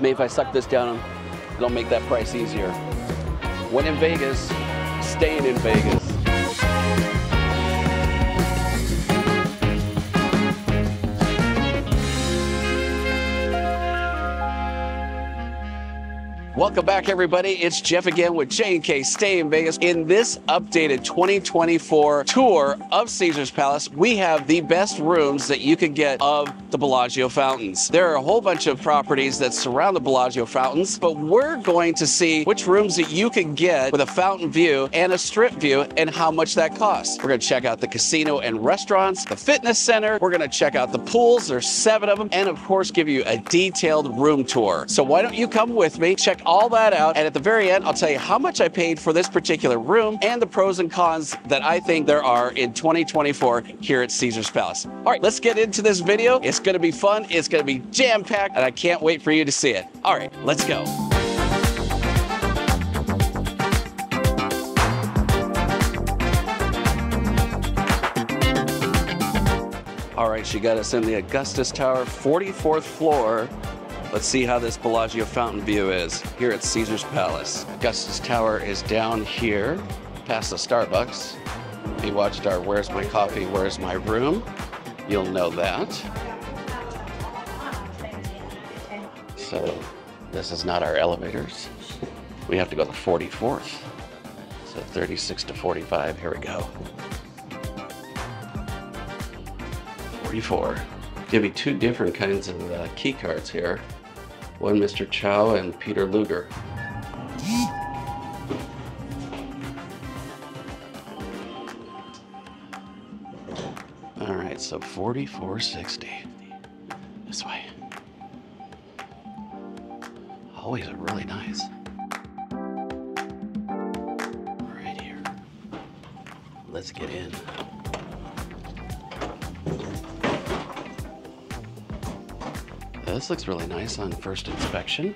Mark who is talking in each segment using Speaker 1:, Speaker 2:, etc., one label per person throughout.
Speaker 1: Maybe if I suck this down, it'll make that price easier. When in Vegas, staying in Vegas. Welcome back, everybody. It's Jeff again with J&K Stay in Vegas. In this updated 2024 tour of Caesars Palace, we have the best rooms that you can get of the Bellagio fountains. There are a whole bunch of properties that surround the Bellagio fountains, but we're going to see which rooms that you can get with a fountain view and a strip view and how much that costs. We're going to check out the casino and restaurants, the fitness center. We're going to check out the pools. There's seven of them. And of course, give you a detailed room tour. So why don't you come with me? Check all that out. And at the very end, I'll tell you how much I paid for this particular room and the pros and cons that I think there are in 2024 here at Caesars Palace. All right, let's get into this video. It's to be fun. It's to be jam packed, and I can't wait for you to see it. All right, let's go. All right, she got us in the Augustus Tower, 44th floor. Let's see how this Bellagio fountain view is here at Caesars Palace. Augustus Tower is down here, past the Starbucks. If you watched our Where's My Coffee, Where's My Room, you'll know that. So this is not our elevators. We have to go to 44th. So 36 to 45, here we go. 44. Give me two different kinds of uh, key cards here. One Mr. Chow and Peter Luger. All right, so 4460. This way. Always really nice. Right here. Let's get in. This looks really nice on first inspection.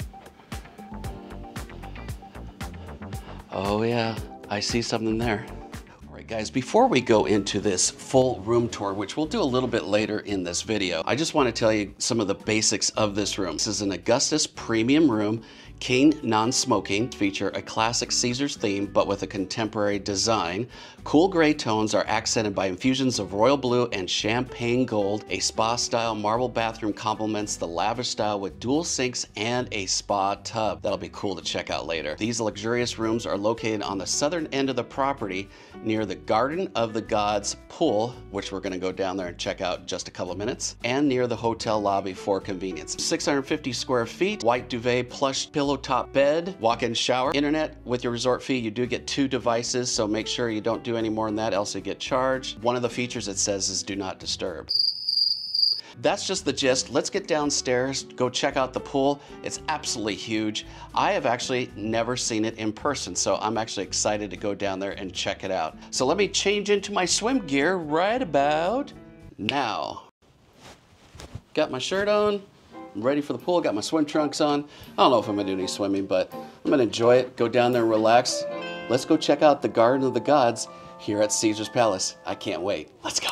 Speaker 1: Oh yeah, I see something there. All right guys, before we go into this full room tour, which we'll do a little bit later in this video, I just want to tell you some of the basics of this room. This is an Augustus premium room King non-smoking feature a classic Caesars theme but with a contemporary design. Cool gray tones are accented by infusions of royal blue and champagne gold. A spa-style marble bathroom complements the lavish style with dual sinks and a spa tub. That'll be cool to check out later. These luxurious rooms are located on the southern end of the property near the Garden of the Gods pool, which we're gonna go down there and check out just a couple of minutes, and near the hotel lobby for convenience. 650 square feet, white duvet, plush pillow pillow top bed, walk-in shower, internet. With your resort fee, you do get two devices, so make sure you don't do any more than that, else you get charged. One of the features it says is do not disturb. That's just the gist. Let's get downstairs, go check out the pool. It's absolutely huge. I have actually never seen it in person, so I'm actually excited to go down there and check it out. So let me change into my swim gear right about now. Got my shirt on, I'm ready for the pool, got my swim trunks on. I don't know if I'm gonna do any swimming, but I'm gonna enjoy it, go down there and relax. Let's go check out the Garden of the Gods here at Caesar's Palace. I can't wait. Let's go.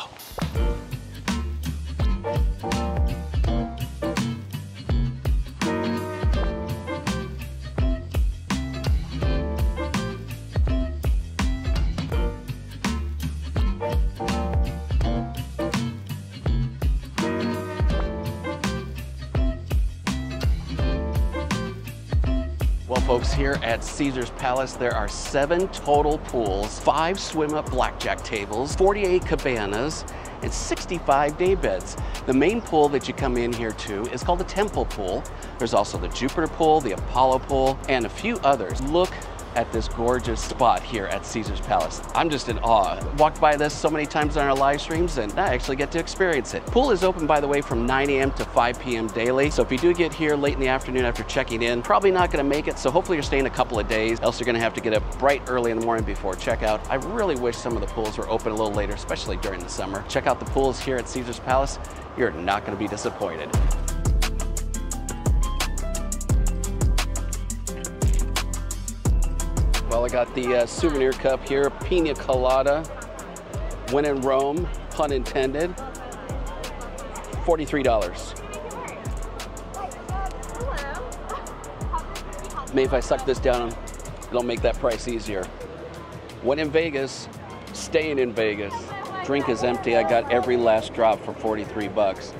Speaker 1: Here at Caesar's Palace, there are seven total pools, five swim-up blackjack tables, 48 cabanas, and 65 day beds. The main pool that you come in here to is called the Temple Pool. There's also the Jupiter Pool, the Apollo Pool, and a few others. Look at this gorgeous spot here at Caesar's Palace. I'm just in awe. Walked by this so many times on our live streams and I actually get to experience it. Pool is open, by the way, from 9 a.m. to 5 p.m. daily. So if you do get here late in the afternoon after checking in, probably not gonna make it. So hopefully you're staying a couple of days, else you're gonna have to get up bright early in the morning before checkout. I really wish some of the pools were open a little later, especially during the summer. Check out the pools here at Caesar's Palace. You're not gonna be disappointed. I got the uh, souvenir cup here, pina colada. When in Rome, pun intended. $43. Maybe if I suck this down, it'll make that price easier. When in Vegas, staying in Vegas, drink is empty. I got every last drop for 43 bucks.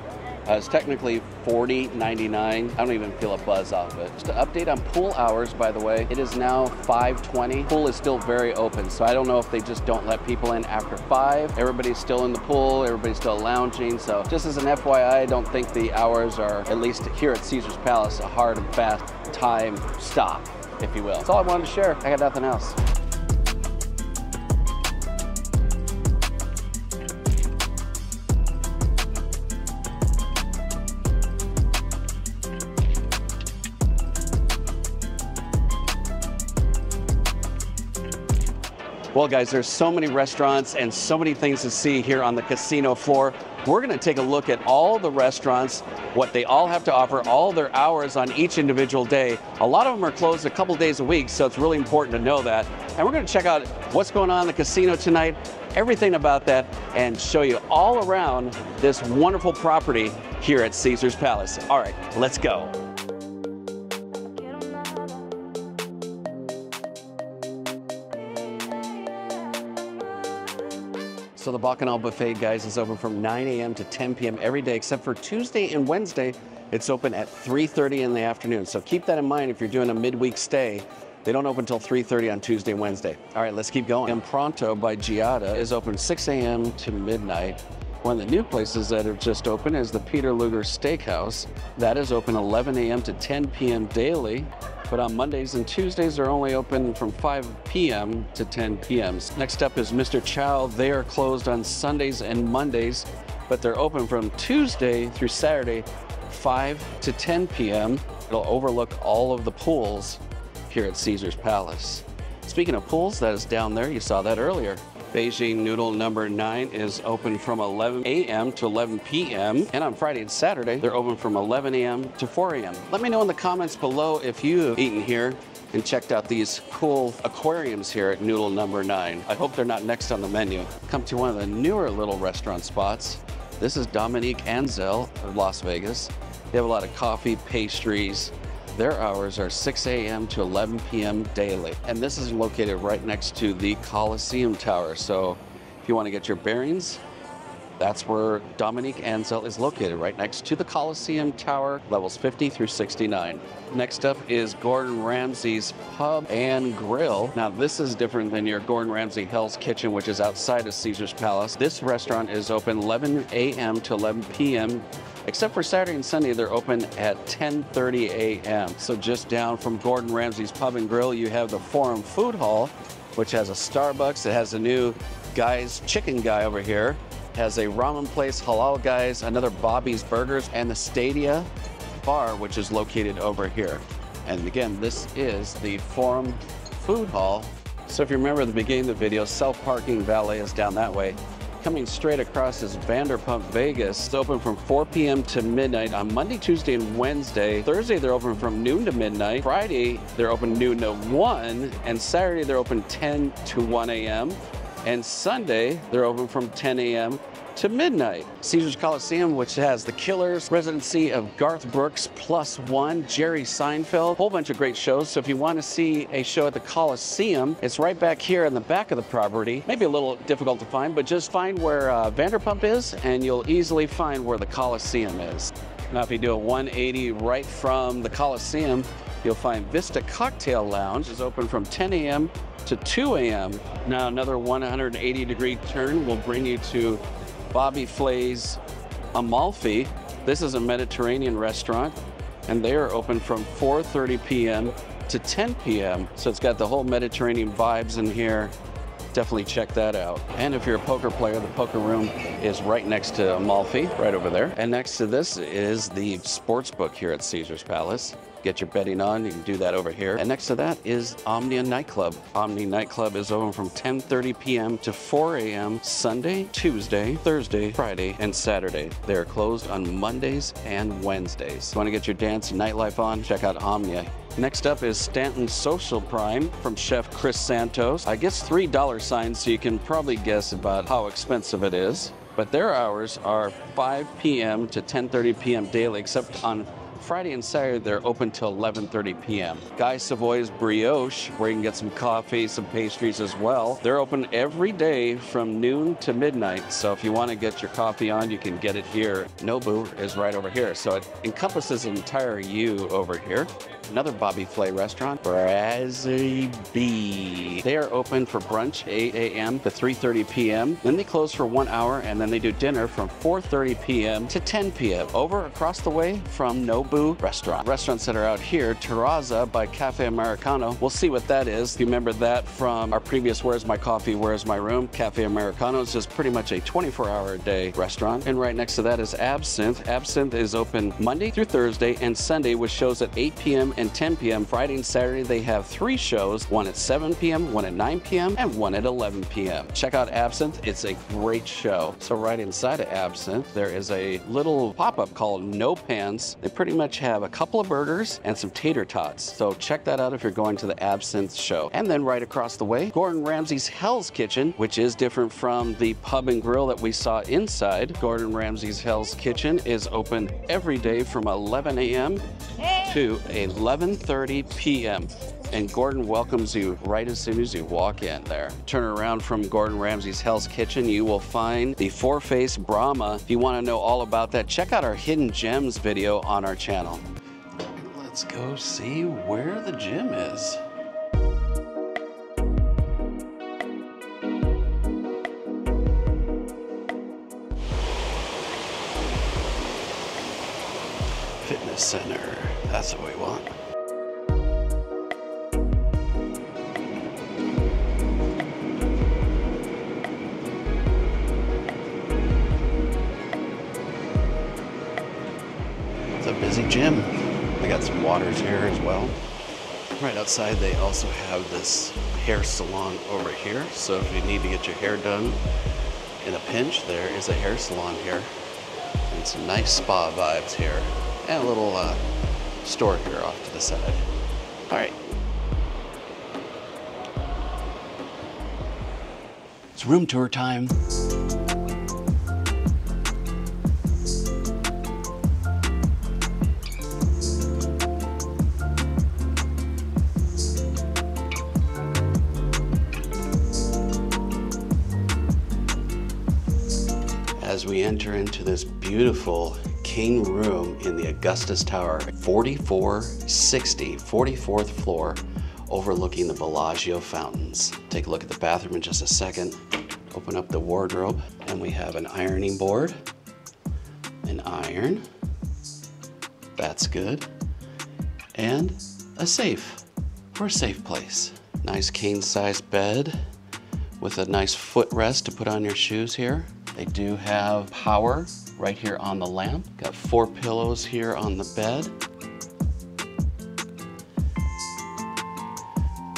Speaker 1: Uh, it's technically $40.99. I don't even feel a buzz off of it. Just to update on pool hours, by the way, it is now 5:20. Pool is still very open, so I don't know if they just don't let people in after 5. Everybody's still in the pool, everybody's still lounging, so just as an FYI, I don't think the hours are, at least here at Caesar's Palace, a hard and fast time stop, if you will. That's all I wanted to share. I got nothing else. Well, guys, there's so many restaurants and so many things to see here on the casino floor. We're going to take a look at all the restaurants, what they all have to offer, all their hours on each individual day. A lot of them are closed a couple days a week, so it's really important to know that. And we're going to check out what's going on in the casino tonight, everything about that, and show you all around this wonderful property here at Caesar's Palace. All right, let's go. So the Bacchanal Buffet, guys, is open from 9 a.m. to 10 p.m. every day, except for Tuesday and Wednesday. It's open at 3.30 in the afternoon. So keep that in mind if you're doing a midweek stay. They don't open until 3.30 on Tuesday and Wednesday. All right, let's keep going. Pronto by Giada is open 6 a.m. to midnight. One of the new places that have just opened is the Peter Luger Steakhouse. That is open 11 a.m. to 10 p.m. daily. But on Mondays and Tuesdays, they're only open from 5 p.m. to 10 p.m. Next up is Mr. Chow. They are closed on Sundays and Mondays, but they're open from Tuesday through Saturday, 5 to 10 p.m. It'll overlook all of the pools here at Caesar's Palace. Speaking of pools, that is down there. You saw that earlier. Beijing Noodle number nine is open from 11 a.m. to 11 p.m. And on Friday and Saturday, they're open from 11 a.m. to 4 a.m. Let me know in the comments below if you've eaten here and checked out these cool aquariums here at Noodle number nine. I hope they're not next on the menu. Come to one of the newer little restaurant spots. This is Dominique Ansel of Las Vegas. They have a lot of coffee, pastries, their hours are 6 a.m. to 11 p.m. daily. And this is located right next to the Coliseum Tower. So if you want to get your bearings, that's where Dominique Ansel is located, right next to the Coliseum Tower, levels 50 through 69. Next up is Gordon Ramsay's Pub and Grill. Now, this is different than your Gordon Ramsay Hell's Kitchen, which is outside of Caesar's Palace. This restaurant is open 11 a.m. to 11 p.m except for Saturday and Sunday, they're open at 10:30 a.m. So just down from Gordon Ramsay's Pub and Grill, you have the Forum Food Hall, which has a Starbucks. It has a new Guy's Chicken Guy over here. Has a ramen place, Halal Guys, another Bobby's Burgers, and the Stadia Bar, which is located over here. And again, this is the Forum Food Hall. So if you remember the beginning of the video, self-parking valet is down that way coming straight across is Vanderpump Vegas. It's open from 4 p.m. to midnight on Monday, Tuesday, and Wednesday. Thursday, they're open from noon to midnight. Friday, they're open noon to 1. And Saturday, they're open 10 to 1 a.m. And Sunday, they're open from 10 a.m to midnight. Caesars Coliseum, which has the Killers, residency of Garth Brooks plus one, Jerry Seinfeld, whole bunch of great shows. So if you want to see a show at the Coliseum, it's right back here in the back of the property. Maybe a little difficult to find, but just find where uh, Vanderpump is and you'll easily find where the Coliseum is. Now, if you do a 180 right from the Coliseum, you'll find Vista Cocktail Lounge is open from 10 a.m. to 2 a.m. Now, another 180 degree turn will bring you to Bobby Flay's Amalfi. This is a Mediterranean restaurant, and they are open from 4.30 p.m. to 10 p.m. So it's got the whole Mediterranean vibes in here. Definitely check that out. And if you're a poker player, the poker room is right next to Amalfi, right over there. And next to this is the sports book here at Caesar's Palace get your betting on, you can do that over here. And next to that is Omnia Nightclub. Omnia Nightclub is open from 10.30 p.m. to 4 a.m. Sunday, Tuesday, Thursday, Friday, and Saturday. They are closed on Mondays and Wednesdays. Want to get your dance nightlife on? Check out Omnia. Next up is Stanton Social Prime from Chef Chris Santos. I guess three dollar signs, so you can probably guess about how expensive it is. But their hours are 5 p.m. to 10:30 p.m. daily, except on Friday and Saturday, they're open till 11.30 p.m. Guy Savoy's Brioche, where you can get some coffee, some pastries as well. They're open every day from noon to midnight. So if you want to get your coffee on, you can get it here. Nobu is right over here. So it encompasses an entire U over here. Another Bobby Flay restaurant, Brasserie B. They are open for brunch 8 a.m. to 3.30 p.m. Then they close for one hour and then they do dinner from 4.30 p.m. to 10 p.m. Over across the way from Nobu Restaurant. Restaurants that are out here, Terraza by Cafe Americano. We'll see what that is. You remember that from our previous Where's My Coffee, Where's My Room? Cafe Americano is just pretty much a 24 hour a day restaurant. And right next to that is Absinthe. Absinthe is open Monday through Thursday and Sunday, which shows at 8 p.m. and 10 p.m. Friday and Saturday, they have three shows, one at 7 p.m., one at 9 p.m., and one at 11 p.m. Check out Absinthe. It's a great show. So right inside of Absinthe, there is a little pop-up called No Pants. They pretty much have a couple of burgers and some tater tots. So check that out if you're going to the Absinthe show. And then right across the way, Gordon Ramsay's Hell's Kitchen, which is different from the pub and grill that we saw inside. Gordon Ramsay's Hell's Kitchen is open every day from 11 a.m. to 11:30 p.m. And Gordon welcomes you right as soon as you walk in there. Turn around from Gordon Ramsay's Hell's Kitchen, you will find the four face Brahma. If you want to know all about that, check out our Hidden Gems video on our channel. Let's go see where the gym is. Fitness Center. That's what we want. Gym. They got some waters here as well. Right outside, they also have this hair salon over here. So if you need to get your hair done in a pinch, there is a hair salon here. And some nice spa vibes here. And a little uh, store here off to the side. All right. It's room tour time. Beautiful king room in the Augustus Tower, 4460, 44th floor, overlooking the Bellagio fountains. Take a look at the bathroom in just a second. Open up the wardrobe, and we have an ironing board, an iron. That's good. And a safe for a safe place. Nice king size bed with a nice footrest to put on your shoes here. They do have power right here on the lamp. Got four pillows here on the bed.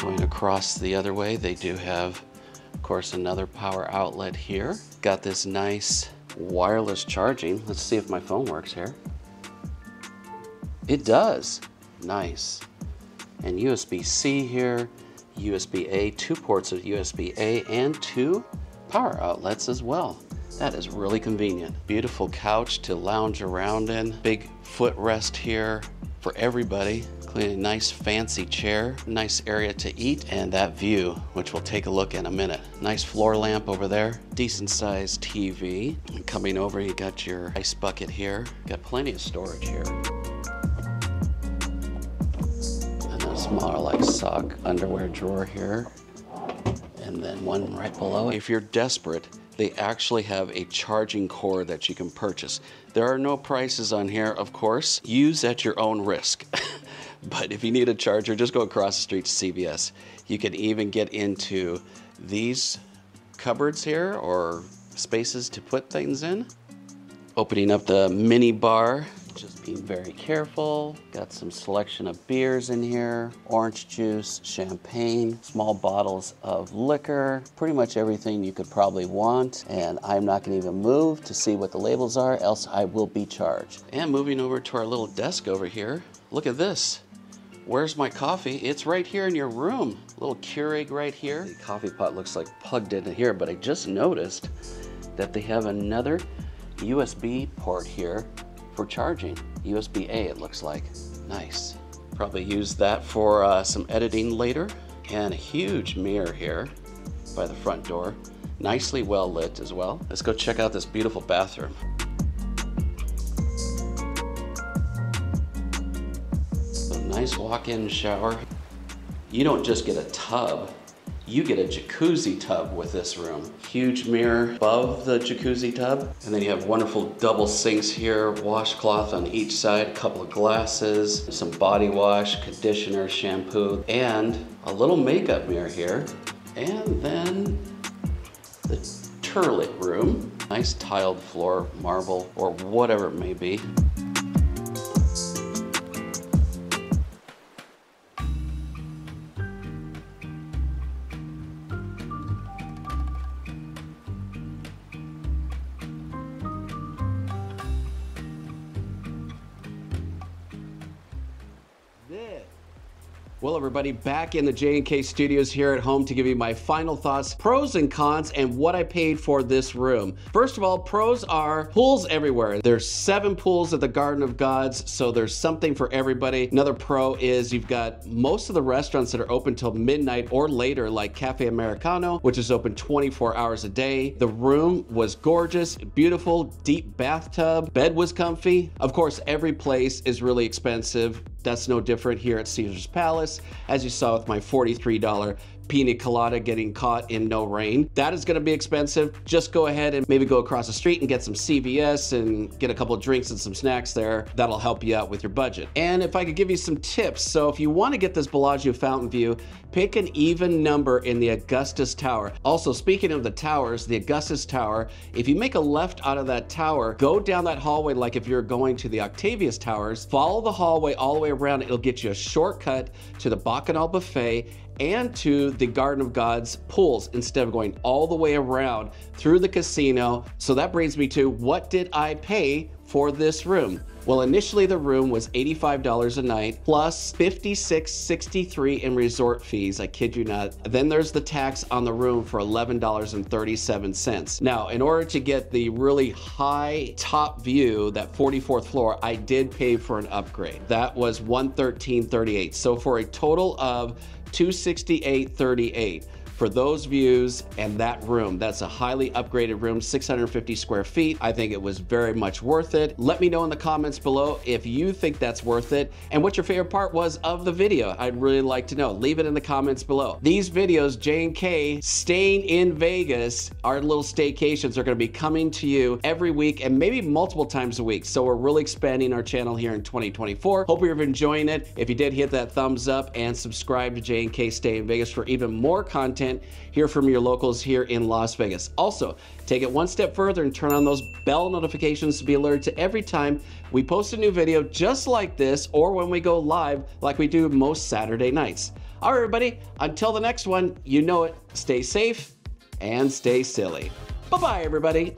Speaker 1: Going across the other way, they do have, of course, another power outlet here. Got this nice wireless charging. Let's see if my phone works here. It does. Nice. And USB-C here, USB-A, two ports of USB-A, and two power outlets as well. That is really convenient. Beautiful couch to lounge around in. Big footrest here for everybody. Clean nice fancy chair, nice area to eat, and that view, which we'll take a look in a minute. Nice floor lamp over there, decent sized TV. And coming over, you got your ice bucket here. Got plenty of storage here. And a smaller like sock underwear drawer here. And then one right below. If you're desperate, they actually have a charging cord that you can purchase. There are no prices on here, of course. Use at your own risk. but if you need a charger, just go across the street to CVS. You can even get into these cupboards here or spaces to put things in. Opening up the mini bar, just being very careful. Got some selection of beers in here, orange juice, champagne, small bottles of liquor, pretty much everything you could probably want. And I'm not gonna even move to see what the labels are, else I will be charged. And moving over to our little desk over here, look at this. Where's my coffee? It's right here in your room. Little Keurig right here. The coffee pot looks like plugged into here, but I just noticed that they have another USB port here for charging. USB-A it looks like. Nice. Probably use that for uh, some editing later. And a huge mirror here by the front door. Nicely well lit as well. Let's go check out this beautiful bathroom. A nice walk-in shower. You don't just get a tub, you get a jacuzzi tub with this room. Huge mirror above the jacuzzi tub. And then you have wonderful double sinks here, washcloth on each side, a couple of glasses, some body wash, conditioner, shampoo, and a little makeup mirror here. And then the turlet room. Nice tiled floor, marble, or whatever it may be. Everybody, back in the J&K studios here at home to give you my final thoughts, pros and cons, and what I paid for this room. First of all, pros are pools everywhere. There's seven pools at the Garden of Gods, so there's something for everybody. Another pro is you've got most of the restaurants that are open till midnight or later, like Cafe Americano, which is open 24 hours a day. The room was gorgeous, beautiful, deep bathtub, bed was comfy. Of course, every place is really expensive. That's no different here at Caesar's Palace, as you saw with my $43 pina colada getting caught in no rain. That is gonna be expensive. Just go ahead and maybe go across the street and get some CVS and get a couple drinks and some snacks there. That'll help you out with your budget. And if I could give you some tips, so if you wanna get this Bellagio fountain view, pick an even number in the Augustus Tower. Also, speaking of the towers, the Augustus Tower, if you make a left out of that tower, go down that hallway like if you're going to the Octavius Towers, follow the hallway all the way around. It'll get you a shortcut to the Bacchanal Buffet and to the Garden of Gods pools instead of going all the way around through the casino. So that brings me to what did I pay for this room? Well, initially the room was $85 a night plus $56.63 in resort fees. I kid you not. Then there's the tax on the room for $11.37. Now, in order to get the really high top view, that 44th floor, I did pay for an upgrade. That was $113.38. So for a total of 268.38 for those views and that room. That's a highly upgraded room, 650 square feet. I think it was very much worth it. Let me know in the comments below if you think that's worth it and what your favorite part was of the video. I'd really like to know. Leave it in the comments below. These videos, J&K staying in Vegas, our little staycations are gonna be coming to you every week and maybe multiple times a week. So we're really expanding our channel here in 2024. Hope you're enjoying it. If you did, hit that thumbs up and subscribe to J&K Stay in Vegas for even more content content, hear from your locals here in Las Vegas. Also, take it one step further and turn on those bell notifications to be alerted to every time we post a new video just like this or when we go live like we do most Saturday nights. All right, everybody, until the next one, you know it, stay safe and stay silly. Bye-bye, everybody.